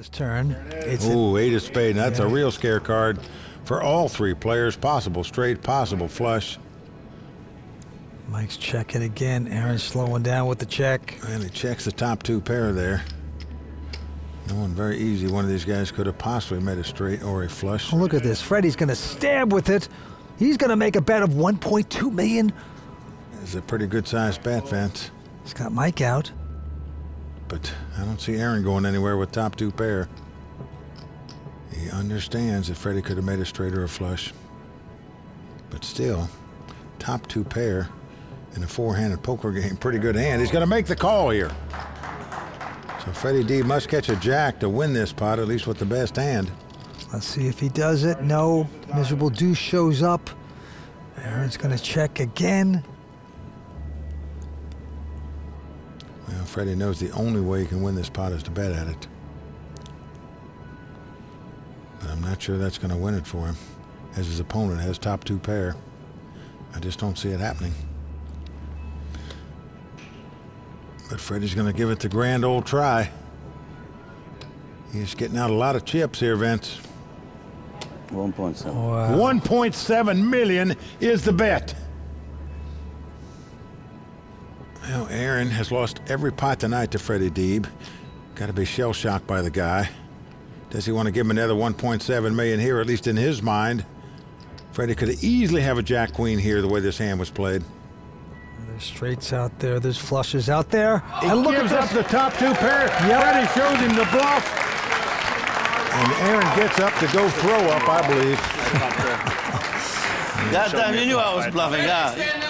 this turn. It's Ooh, eight of spade. That's a real scare card for all three players. Possible straight, possible flush. Mike's checking again. Aaron's slowing down with the check. And he checks the top two pair there. No one very easy. One of these guys could have possibly made a straight or a flush. Oh, look at this. Freddy's going to stab with it. He's going to make a bet of 1.2 million. It's a pretty good sized bet, Vince. He's got Mike out. But I don't see Aaron going anywhere with top two pair. He understands that Freddy could have made a straight or a flush. But still, top two pair in a four-handed poker game, pretty good hand. He's going to make the call here. So Freddy D must catch a jack to win this pot, at least with the best hand. Let's see if he does it. No. Miserable Deuce shows up. Aaron's going to check again. Well, Freddy knows the only way he can win this pot is to bet at it. But I'm not sure that's going to win it for him, as his opponent has top two pair. I just don't see it happening. But Freddy's going to give it the grand old try. He's getting out a lot of chips here, Vince. 1.7. Wow. 1.7 million is the bet. Well, Aaron has lost every pot tonight to Freddy Deeb. Got to be shell shocked by the guy. Does he want to give him another 1.7 million here, at least in his mind? Freddy could easily have a jack queen here the way this hand was played. There's straights out there. There's flushes out there. He and look gives at up the top two pair. Yep. Freddy shows him the bluff. And Aaron gets up to go throw up, I believe. God damn, you knew I was bluffing, huh? You knew I